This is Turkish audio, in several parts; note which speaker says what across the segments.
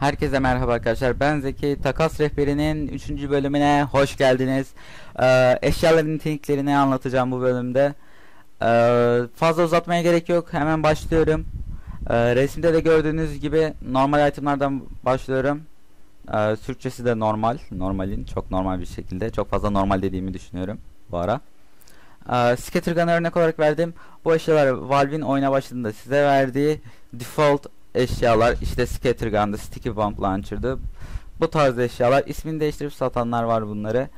Speaker 1: Herkese merhaba arkadaşlar. Ben Zeki. Takas Rehberi'nin 3. bölümüne hoş geldiniz. Ee, eşyaların niteliklerini anlatacağım bu bölümde. Ee, fazla uzatmaya gerek yok. Hemen başlıyorum. Ee, resimde de gördüğünüz gibi normal itemlardan başlıyorum. Ee, Türkçesi de normal. Normalin çok normal bir şekilde. Çok fazla normal dediğimi düşünüyorum bu ara. Ee, Scattergun'ı örnek olarak verdim. Bu eşyalar Valve'in oyuna başladığında size verdiği default eşyalar işte Scattergun'dı, Sticky Bomb Launcher'dı. Bu tarz eşyalar ismini değiştirip satanlar var bunları.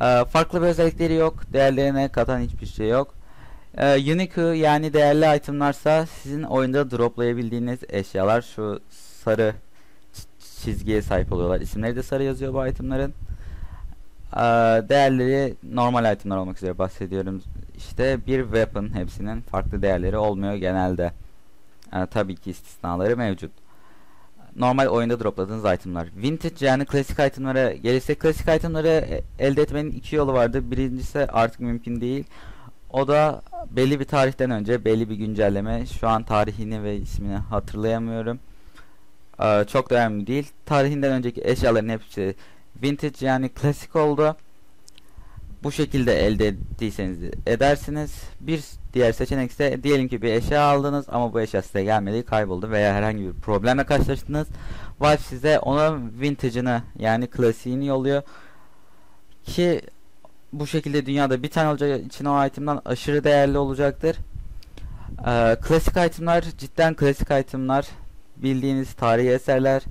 Speaker 1: Ee, farklı bir özellikleri yok. Değerlerine katan hiçbir şey yok. Ee, unique yani değerli itemlarsa sizin oyunda droplayabildiğiniz eşyalar şu sarı çizgiye sahip oluyorlar. İsimleri de sarı yazıyor bu itemların. Ee, değerleri normal itemler olmak üzere bahsediyorum. İşte bir weapon hepsinin farklı değerleri olmuyor genelde. Ee, tabii ki istisnaları mevcut. Normal oyunda dropladığınız itemlar. Vintage yani klasik itemlara gelirse klasik itemları elde etmenin iki yolu vardı. Birincisi artık mümkün değil. O da belli bir tarihten önce belli bir güncelleme. Şu an tarihini ve ismini hatırlayamıyorum. Ee, çok da önemli değil. Tarihinden önceki eşyaların hepsi vintage yani klasik oldu. Bu şekilde elde ettiyseniz edersiniz. Bir diğer seçenek ise diyelim ki bir eşya aldınız ama bu eşya size gelmedi, kayboldu veya herhangi bir problemle karşılaştınız. Valve size onun vintage'ını yani klasiğini yolluyor. Ki bu şekilde dünyada bir tane olacağı için o itemden aşırı değerli olacaktır. Ee, klasik itemlar cidden klasik itemlar. Bildiğiniz tarihi eserler.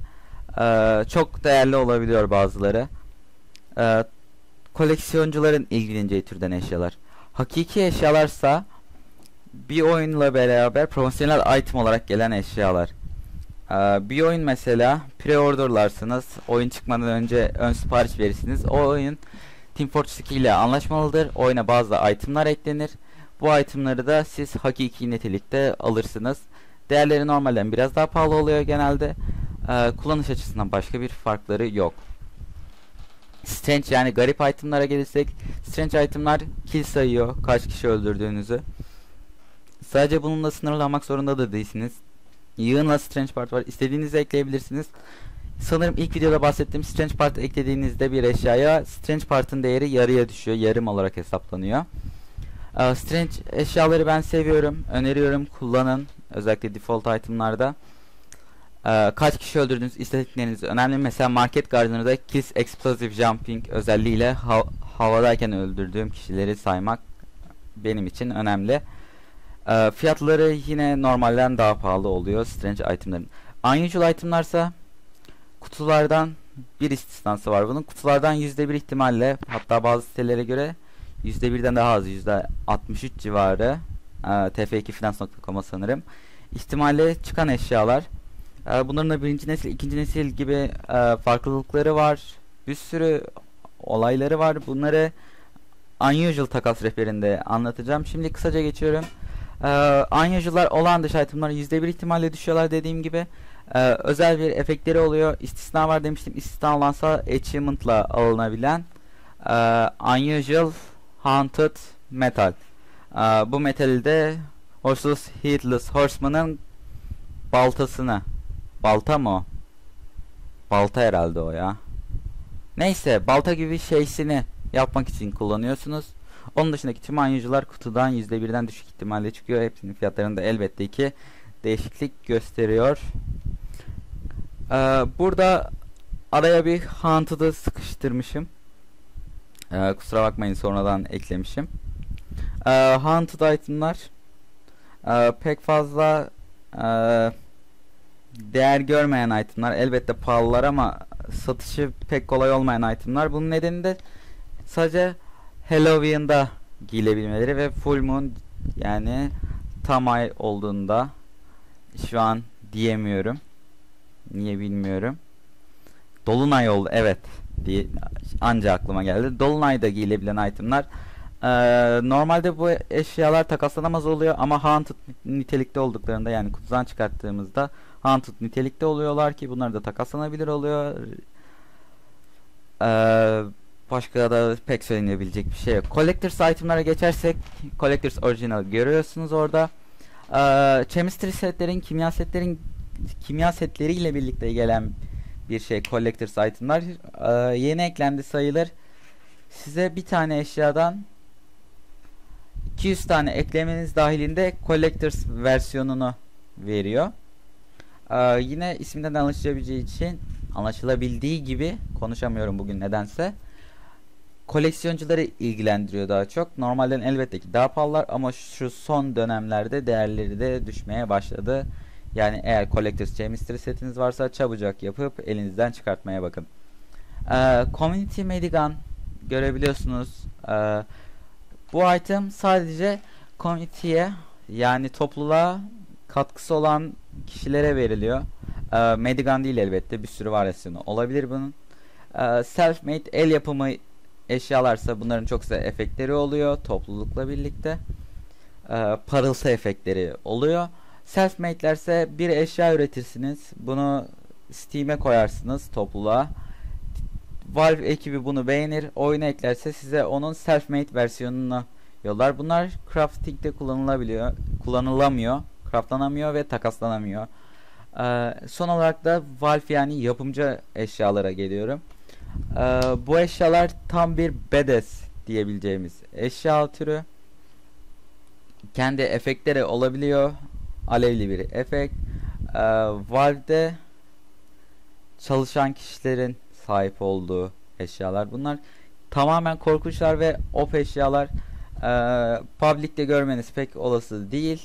Speaker 1: Ee, çok değerli olabiliyor bazıları. Ee, koleksiyoncuların ilgileneceği türden eşyalar. Hakiki eşyalarsa bir oyunla beraber profesyonel item olarak gelen eşyalar. Ee, bir oyun mesela pre-orderlarsınız. Oyun çıkmadan önce ön sipariş verirsiniz. O oyun Team Fortress 2 ile anlaşmalıdır. Oyuna bazı itemlar eklenir. Bu itemları da siz hakiki nitelikte alırsınız. Değerleri normalden biraz daha pahalı oluyor genelde. Ee, kullanış açısından başka bir farkları yok. Strange yani garip itemlara gelirsek Strange itemlar kill sayıyor kaç kişi öldürdüğünüzü. Sadece bununla sınırlamak zorunda da değilsiniz. Yığınla Strange Part var. İstediğinizi ekleyebilirsiniz. Sanırım ilk videoda bahsettiğim Strange Part eklediğinizde bir eşyaya Strange Part'ın değeri yarıya düşüyor. Yarım olarak hesaplanıyor. Ee, Strange eşyaları ben seviyorum. Öneriyorum. Kullanın. Özellikle default itemlarda. Ee, kaç kişi öldürdüğünüz istatistikleriniz önemli. Mesela Market Gardener'da Kills Explosive Jumping özelliğiyle hav havadayken öldürdüğüm kişileri saymak benim için önemli. Ee, fiyatları yine normalden daha pahalı oluyor Strange itemlerin. Unusual itemlarsa kutulardan bir istisnası var bunun. Kutulardan %1 ihtimalle hatta bazı sitelere göre %1'den daha az %63 civarı e, tf2finans.com'a sanırım. İhtimalle çıkan eşyalar. E, bunların da birinci nesil, ikinci nesil gibi e, farklılıkları var. Bir sürü olayları var. Bunları Unusual takas rehberinde anlatacağım. Şimdi kısaca geçiyorum. Ee, Unusual'lar olan dışı itemlar %1 ihtimalle düşüyorlar dediğim gibi. Ee, özel bir efektleri oluyor. İstisna var demiştim. İstisna olansa achievement'la alınabilen ee, Unusual Haunted Metal. Ee, bu metali de Horseless Headless Horseman'ın baltasını. Balta mı? Balta herhalde o ya. Neyse balta gibi şeysini yapmak için kullanıyorsunuz. Onun dışındaki tüm anyucular kutudan %1'den düşük ihtimalle çıkıyor. Hepsinin fiyatlarında elbette ki değişiklik gösteriyor. Ee, burada araya bir Haunted'ı sıkıştırmışım. Ee, kusura bakmayın sonradan eklemişim. Ee, Haunted itemlar ee, pek fazla ee, değer görmeyen itemlar. Elbette pahalılar ama satışı pek kolay olmayan itemlar. Bunun nedeni de sadece Halloween'da giyilebilmeleri ve full moon yani tam ay olduğunda şu an diyemiyorum. Niye bilmiyorum. Dolunay oldu evet diye anca aklıma geldi. Dolunayda giyilebilen itemler. Ee, normalde bu eşyalar takaslanamaz oluyor ama haunted nitelikte olduklarında yani kutudan çıkarttığımızda haunted nitelikte oluyorlar ki bunlar da takaslanabilir oluyor. Eee Başka da pek söylenebilecek bir şey yok. Collectors itemlara geçersek Collectors Original görüyorsunuz orada. Ee, chemistry setlerin, kimya setlerin kimya setleriyle birlikte gelen bir şey collectors itemlar Ee, yeni eklendi sayılır. Size bir tane eşyadan 200 tane eklemeniz dahilinde collectors versiyonunu veriyor. Ee, yine isminden anlaşılabileceği için anlaşılabildiği gibi konuşamıyorum bugün nedense. Koleksiyoncuları ilgilendiriyor daha çok. Normalden elbette ki daha pahalılar ama şu son dönemlerde değerleri de düşmeye başladı. Yani eğer Collector's Chain Mystery setiniz varsa çabucak yapıp elinizden çıkartmaya bakın. Ee, Community Medigun görebiliyorsunuz. Ee, bu item sadece community'ye yani topluluğa katkısı olan kişilere veriliyor. Ee, Medigun değil elbette bir sürü varyasyonu olabilir bunun. Ee, Self-made el yapımı eşyalarsa bunların çok güzel efektleri oluyor toplulukla birlikte. Ee, parıltı efektleri oluyor. Self-made'lerse bir eşya üretirsiniz. Bunu Steam'e koyarsınız topluluğa. Valve ekibi bunu beğenir. Oyuna eklerse size onun self-made versiyonunu yollar. Bunlar crafting'de kullanılabiliyor. Kullanılamıyor. Craftlanamıyor ve takaslanamıyor. Ee, son olarak da Valve yani yapımcı eşyalara geliyorum. Ee, bu eşyalar tam bir bedes diyebileceğimiz eşya türü. Kendi efektleri olabiliyor. Alevli bir efekt. Ee, Valve'de çalışan kişilerin sahip olduğu eşyalar. Bunlar tamamen korkunçlar ve op eşyalar. Ee, public'te görmeniz pek olası değil.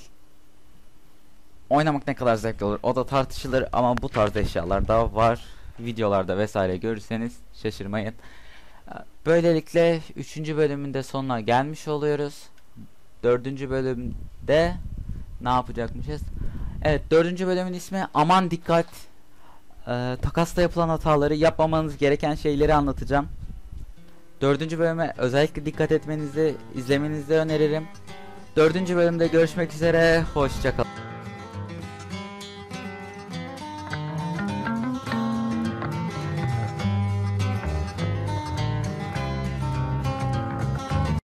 Speaker 1: Oynamak ne kadar zevkli olur o da tartışılır ama bu tarz eşyalar da var. Videolarda vesaire görürseniz şaşırmayın. Ee, Böylelikle 3. bölümün de sonuna gelmiş oluyoruz. 4. bölümde ne yapacakmışız? Evet 4. bölümün ismi aman dikkat. Ee, takasta yapılan hataları yapmamanız gereken şeyleri anlatacağım. 4. bölüme özellikle dikkat etmenizi, izlemenizi öneririm. 4. bölümde görüşmek üzere. Hoşçakalın.